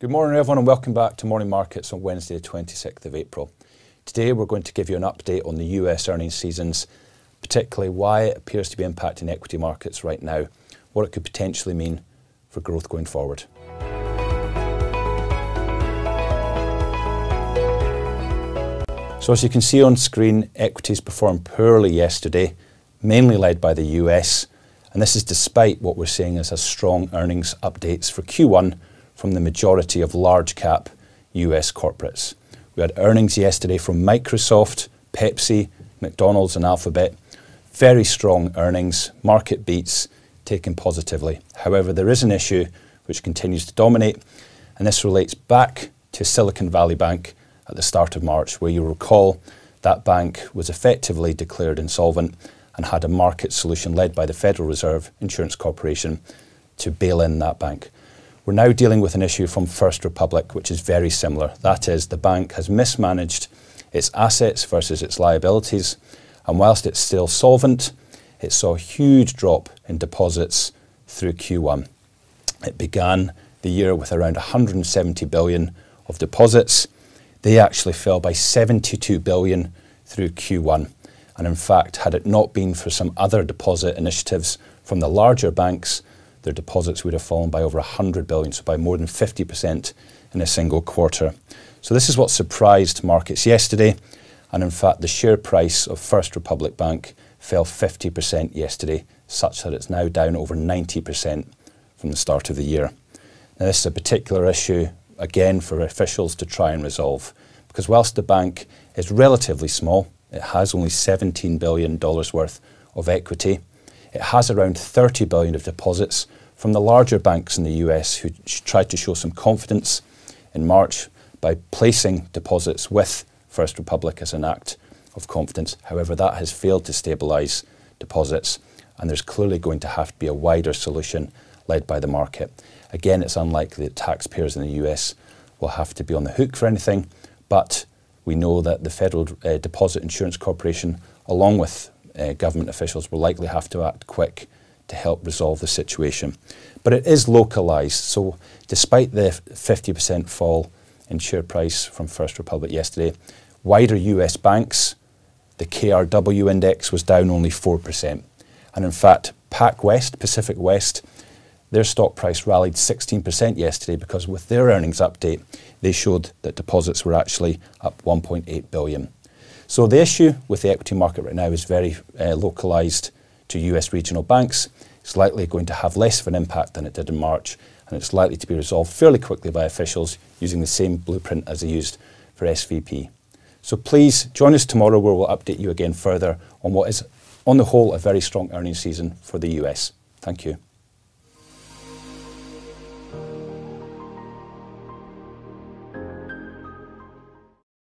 Good morning, everyone, and welcome back to Morning Markets on Wednesday, the 26th of April. Today, we're going to give you an update on the U.S. earnings seasons, particularly why it appears to be impacting equity markets right now, what it could potentially mean for growth going forward. So, as you can see on screen, equities performed poorly yesterday, mainly led by the U.S., and this is despite what we're seeing as a strong earnings updates for Q1 from the majority of large-cap U.S. corporates. We had earnings yesterday from Microsoft, Pepsi, McDonald's, and Alphabet. Very strong earnings, market beats taken positively. However, there is an issue which continues to dominate, and this relates back to Silicon Valley Bank at the start of March, where you recall that bank was effectively declared insolvent and had a market solution led by the Federal Reserve Insurance Corporation to bail in that bank. We're now dealing with an issue from First Republic, which is very similar. That is, the bank has mismanaged its assets versus its liabilities, and whilst it's still solvent, it saw a huge drop in deposits through Q1. It began the year with around 170 billion of deposits. They actually fell by 72 billion through Q1. And in fact, had it not been for some other deposit initiatives from the larger banks, their deposits would have fallen by over 100 billion, so by more than 50% in a single quarter. So this is what surprised markets yesterday, and in fact, the share price of First Republic Bank fell 50% yesterday, such that it's now down over 90% from the start of the year. Now, This is a particular issue, again, for officials to try and resolve, because whilst the bank is relatively small, it has only $17 billion worth of equity. It has around 30 billion of deposits from the larger banks in the U.S. who tried to show some confidence in March by placing deposits with First Republic as an act of confidence. However, that has failed to stabilize deposits, and there's clearly going to have to be a wider solution led by the market. Again, it's unlikely that taxpayers in the U.S. will have to be on the hook for anything, but we know that the Federal uh, Deposit Insurance Corporation, along with Uh, government officials, will likely have to act quick to help resolve the situation. But it is localized, so despite the 50% fall in share price from First Republic yesterday, wider U.S. banks, the KRW index was down only 4%. And in fact, PacWest, Pacific West, their stock price rallied 16% yesterday because with their earnings update, they showed that deposits were actually up $1.8 billion. So the issue with the equity market right now is very uh, localized to U.S. regional banks. It's likely going to have less of an impact than it did in March, and it's likely to be resolved fairly quickly by officials using the same blueprint as they used for SVB. So Please join us tomorrow, where we'll update you again further on what is, on the whole, a very strong earnings season for the U.S. Thank you.